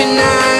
Tonight.